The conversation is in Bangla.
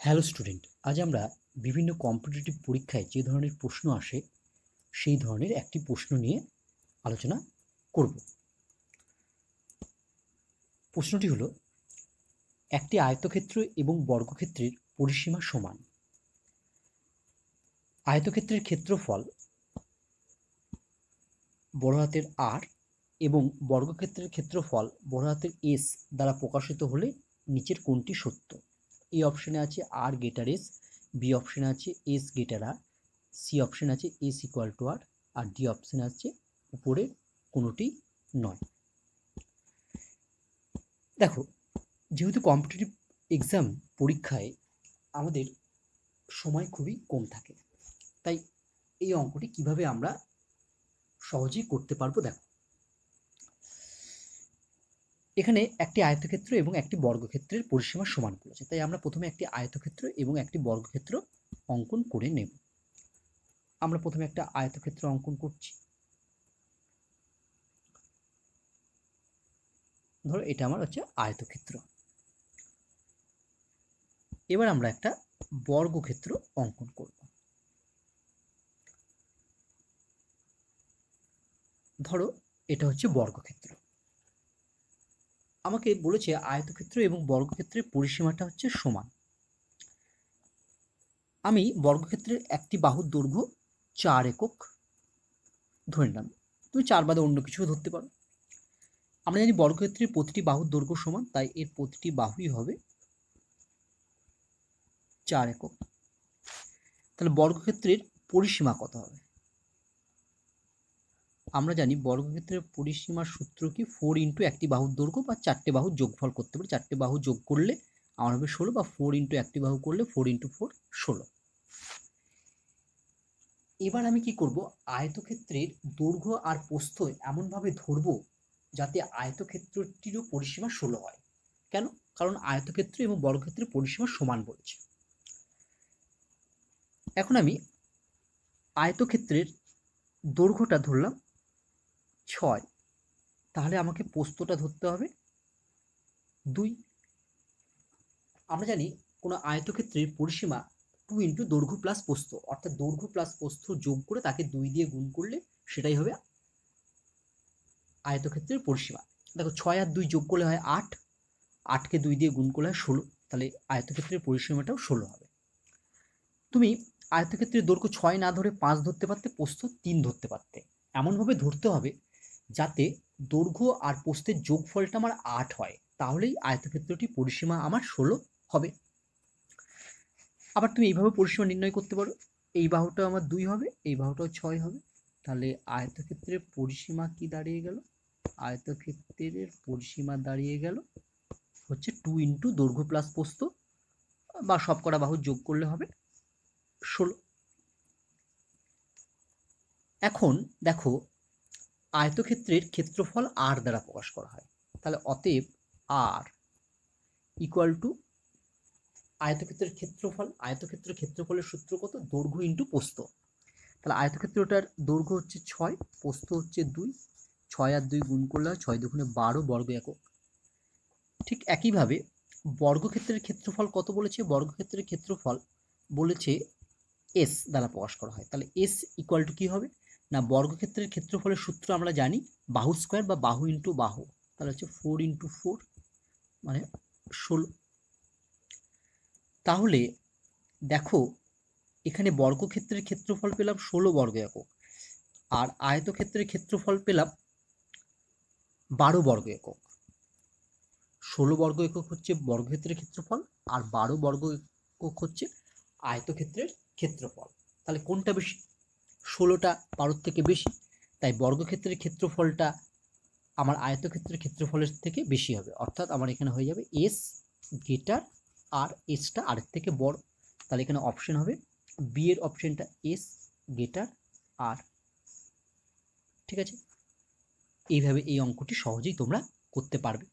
হ্যালো স্টুডেন্ট আজ আমরা বিভিন্ন কম্পিটিটিভ পরীক্ষায় যে ধরনের প্রশ্ন আসে, সেই ধরনের একটি প্রশ্ন নিয়ে আলোচনা করব। প্রশ্নটি হলো, একটি আয়তক্ষেত্র এবং বর্গক্ষেত্রের পরিসীমা সমান। আয়তক্ষেত্রের ক্ষেত্রফল বড় হাতের আর এবং বর্গক্ষেত্রের ক্ষেত্রফল বড় হাতের এস দ্বারা প্রকাশিত হলে নিচের কোনটি সত্য। এ অপশানে আছে আর গেটার এস, বি অপশানে আছে এস গেটার আর, সি অপশানে আছে এস ইকুয়াল টু আর আর ডি অপশানে আছে উপরে কোনোটি নয়। দেখো, যেহেতু কম্পিটিটিভ এক্সাম পরীক্ষায় আমাদের সময় খুবই কম থাকে, তাই এই অঙ্কটি কীভাবে আমরা সহজেই করতে পারব দেখো। এখানে একটি আয়তক্ষেত্র এবং একটি বর্গক্ষেত্রের পরিসীমা সমান করেছে। তাই আমরা প্রথমে একটি আয়তক্ষেত্র এবং একটি বর্গক্ষেত্র অঙ্কন করে নেব। আমরা প্রথমে একটা আয়তক্ষেত্র অঙ্কন করছি। ধরো এটা আমার হচ্ছে আয়তক্ষেত্র। এবার আমরা একটা বর্গক্ষেত্র অঙ্কন করব। ধরো এটা হচ্ছে বর্গক্ষেত্র। আমাকে বলেছে আয়তক্ষেত্র এবং বর্গক্ষেত্রের পরিসীমাটা হচ্ছে সমান। আমি বর্গক্ষেত্রের একটি বাহুর দৈর্ঘ্য চার একক ধরে নিলাম। তুমি চার বাদে অন্য কিছু ধরতে পারো। আমরা জানি বর্গক্ষেত্রের প্রতিটি বাহুর দৈর্ঘ্য সমান, তাই এর প্রতিটি বাহুই হবে চার একক। তাহলে বর্গক্ষেত্রের পরিসীমা কত হবে? আমরা জানি বর্গক্ষেত্রের পরিসীমার সূত্র কি? ফোর ইন্টু একটি বাহুর দৈর্ঘ্য বা চারটে বাহুর যোগফল করতে পারি। চারটে বাহু যোগ করলে আমার হবে ষোলো বা ফোর ইন্টু একটি বাহু করলে ফোর ইন্টু ফোর ষোলো। এবার আমি কি করব? আয়তক্ষেত্রের দৈর্ঘ্য আর প্রস্থ এমনভাবে ধরব যাতে আয়তক্ষেত্রটিরও পরিসীমা ষোলো হয়। কেন? কারণ আয়তক্ষেত্র এবং বর্গক্ষেত্রের পরিসীমা সমান বলেছে। এখন আমি আয়তক্ষেত্রের দৈর্ঘ্যটা ধরলাম। ছয়। তাহলে আমাকে পোস্তটা ধরতে হবে। দুই, আমরা জানি কোনো আয়তক্ষেত্রের পরিসীমা টু ইন্টু দৈর্ঘ্য প্লাস পোস্ত অর্থাৎ দৈর্ঘ্য প্লাস পোস্ত যোগ করে তাকে দুই দিয়ে গুণ করলে সেটাই হবে আয়তক্ষেত্রের পরিসীমা। দেখো ছয় আর দুই যোগ করলে হয় আট, আটকে দুই দিয়ে গুণ করলে হয় ষোলো, তাহলে আয়তক্ষেত্রের পরিসীমাটাও ষোলো হবে। তুমি আয়তক্ষেত্রের দৈর্ঘ্য ছয় না ধরে পাঁচ ধরতে পারতে পোস্ত তিন ধরতে পারতে। এমনভাবে ধরতে হবে যাতে দৈর্ঘ্য আর পোস্তের যোগফলটা আমার আট হয়, তাহলেই আয়তক্ষেত্রটি পরিসীমা আমার ষোলো হবে। আবার তুমি এইভাবে পরিসীমা নির্ণয় করতে পারো। এই বাহুটা আমার দুই হবে, এই বাহুটাও ছয় হবে। তাহলে আয়তক্ষেত্রের পরিসীমা কি দাঁড়িয়ে গেল? আয়তক্ষেত্রের পরিসীমা দাঁড়িয়ে গেল হচ্ছে টু ইন্টু দৈর্ঘ্য প্লাস পোস্ত বা সবকটা বাহু যোগ করলে হবে ষোলো। এখন দেখো আয়তক্ষেত্রের ক্ষেত্রফল আর দ্বারা প্রকাশ করা হয়। তাহলে অতএব আর ইকুয়াল টু আয়তক্ষেত্রের ক্ষেত্রফল, আয়তক্ষেত্রের ক্ষেত্রফলের সূত্র কত? দৈর্ঘ্য ইন্টু পোস্ত তাহলে আয়তক্ষেত্রটার দৈর্ঘ্য হচ্ছে ছয় পোস্ত হচ্ছে দুই, ছয় আর দুই গুণ করলে ছয় দুগুণে বারো বর্গ একক। ঠিক একইভাবে বর্গক্ষেত্রের ক্ষেত্রফল কত বলেছে? বর্গক্ষেত্রের ক্ষেত্রফল বলেছে এস দ্বারা প্রকাশ করা হয়। তাহলে এস ইকুয়াল টু কী হবে? না, বর্গক্ষেত্রের ক্ষেত্রফলের সূত্র আমরা জানি বাহু স্কোয়ার বা বাহু ইন্টু বাহু। তাহলে হচ্ছে ফোর ইন্টু ফোর মানে ষোলো। তাহলে দেখো, এখানে বর্গক্ষেত্রের ক্ষেত্রফল পেলাম ষোলো বর্গ একক, আর আয়তক্ষেত্রের ক্ষেত্রফল পেলাম বারো বর্গ একক। ষোলো বর্গ একক হচ্ছে বর্গক্ষেত্রের ক্ষেত্রফল, আর বারো বর্গ একক হচ্ছে আয়তক্ষেত্রের ক্ষেত্রফল। তাহলে কোনটা বেশি? ষোলোটা বারোর থেকে বেশি। তাই বর্গক্ষেত্রের ক্ষেত্রফলটা আমার আয়তক্ষেত্রের ক্ষেত্রফলের থেকে বেশি হবে। অর্থাৎ আমার এখানে হয়ে যাবে এস গেটার আর এসটা আরের থেকে বড়। তাহলে এখানে অপশন হবে বি এর অপশনটা এস গেটার আর। ঠিক আছে? এইভাবে এই অঙ্কটি সহজেই তোমরা করতে পারবে।